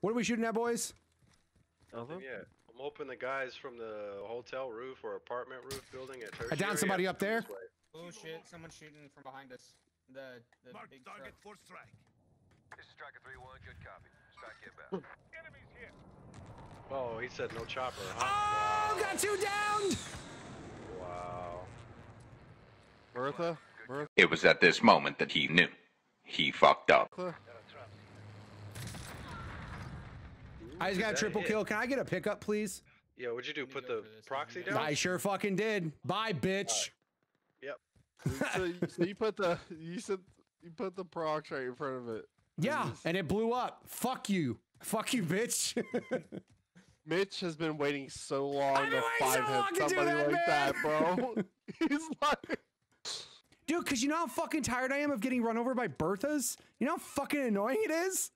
What are we shooting at, boys? Nothing yet. I'm hoping the guys from the hotel roof or apartment roof building at I downed somebody up there. Oh shit, someone's shooting from behind us. The the Mark big target truck. for strike. This is Striker 3-1, good copy. Strike inbound. Enemies here. Oh, he said no chopper. Huh? Oh, got two downed. Wow. Bertha? Bertha? It was at this moment that he knew. He fucked up. I just got a triple kill. Can I get a pickup, please? Yeah, what'd you do? Put the proxy down? I sure fucking did. Bye, bitch. Yep. so, you, so you put the you said you put the procs right in front of it. Yeah, and it blew up. Fuck you. Fuck you, bitch. Mitch has been waiting so long I've been to waiting so find long him to do somebody that, like that, bro. He's like Dude, because you know how fucking tired I am of getting run over by Berthas? You know how fucking annoying it is?